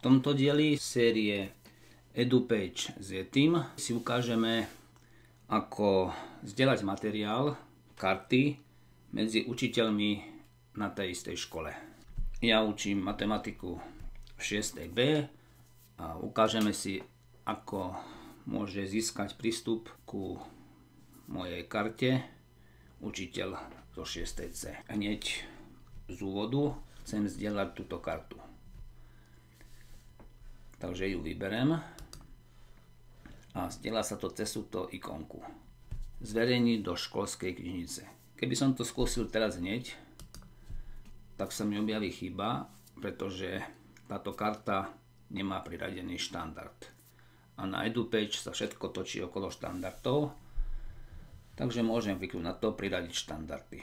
V tomto dieli série EduPage s Yetim si ukážeme, ako zdieľať materiál, karty medzi učiteľmi na tej istej škole. Ja učím matematiku v 6. B a ukážeme si, ako môže získať prístup ku mojej karte učiteľ zo 6. C. Hneď z úvodu chcem zdieľať túto kartu. Takže ju vyberem a zdieľa sa to cez túto ikonku. Zverejniť do školskej knižnice. Keby som to skúsil teraz hneď, tak sa mi objaví chyba, pretože táto karta nemá priradený štandard. A na EduPage sa všetko točí okolo štandardov, takže môžem vyknúť na to priradiť štandardy.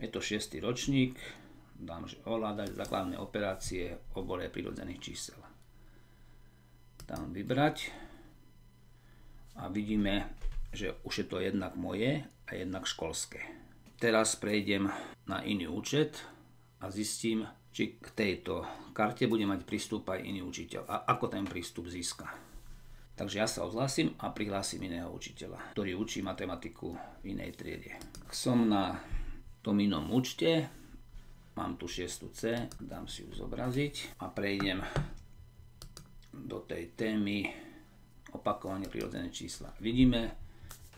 Je to 6. ročník, dám, že ovládať základné operácie obore prírodzených čísel dám vybrať a vidíme, že už je to jednak moje a jednak školské. Teraz prejdem na iný účet a zistím, či k tejto karte bude mať prístup aj iný učiteľ a ako ten prístup získa. Takže ja sa odhlásim a prihlásim iného učiteľa, ktorý učí matematiku v inej triede. Som na tom inom účte, mám tu 6 C, dám si ju zobraziť a prejdem do tej témy opakovanie prirodzené čísla. Vidíme,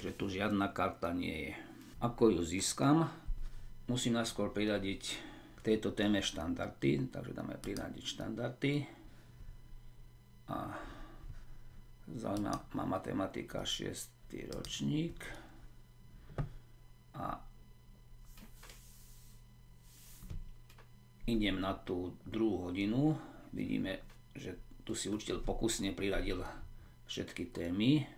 že tu žiadna karta nie je. Ako ju získam, musím najskôr priradiť k tejto téme štandardy, takže dáme priradiť štandardy a zaujíma ma matematika 6. ročník a idem na tú druhú hodinu, vidíme, že tu si učiteľ pokusne priradil všetky témy,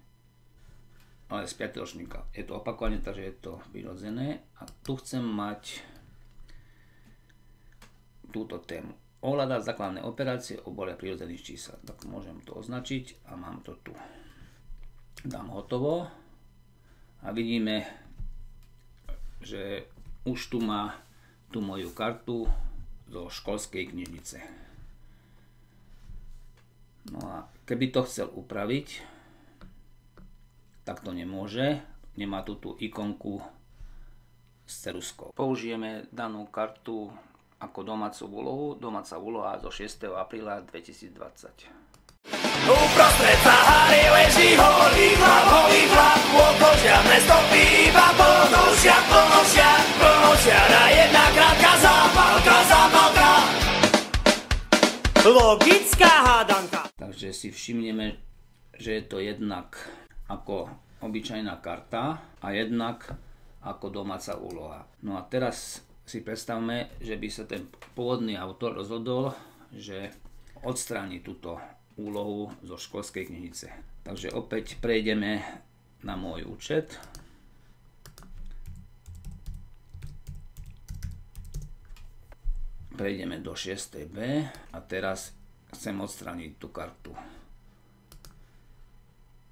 ale z 5. ročníka. Je to opakovanie, takže je to vyrodzené. A tu chcem mať túto tému. Ohľadať základné operácie obole prírodzených čísel. Tak môžem to označiť a mám to tu. Dám hotovo a vidíme, že už tu má tú moju kartu zo školskej knižnice. No a keby to chcel upraviť, tak to nemôže. Nemá tu tú ikonku s ceruskou. Použijeme danú kartu ako domácu úlohu. Domáca úloha zo 6. apríla 2020. Uprostred Sahary leží holý chlap, holý chlap, žiadne stopy, Logická hádanka takže si všimneme, že je to jednak ako obyčajná karta a jednak ako domáca úloha. No a teraz si predstavme, že by sa ten pôvodný autor rozhodol, že odstráni túto úlohu zo školskej knižnice. Takže opäť prejdeme na môj účet. Prejdeme do 6B a teraz chcem odstrániť tú kartu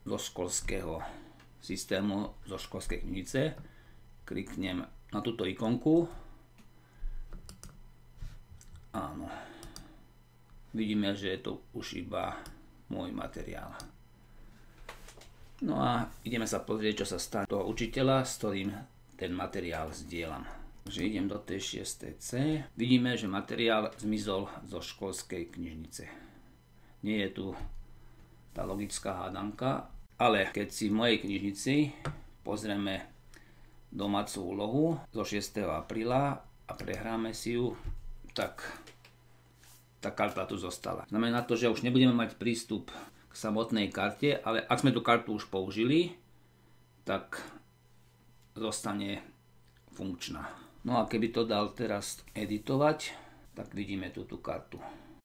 zo školského systému, zo školskej knižnice. Kliknem na túto ikonku. Áno. Vidíme, že je to už iba môj materiál. No a ideme sa pozrieť, čo sa stane toho učiteľa, s ktorým ten materiál zdieľam. Takže idem do tej 6C. Vidíme, že materiál zmizol zo školskej knižnice. Nie je tu tá logická hádanka, ale keď si v mojej knižnici pozrieme domácu úlohu zo 6. apríla a prehráme si ju, tak tá karta tu zostala. Znamená to, že už nebudeme mať prístup k samotnej karte, ale ak sme tú kartu už použili, tak zostane funkčná. No a keby to dal teraz editovať, tak vidíme túto kartu.